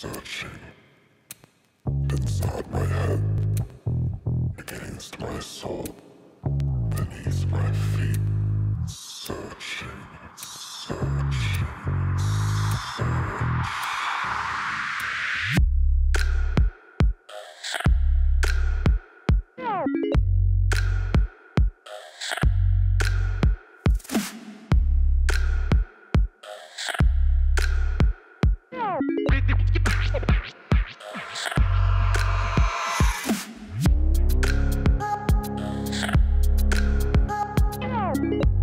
searching inside my head, against my soul, you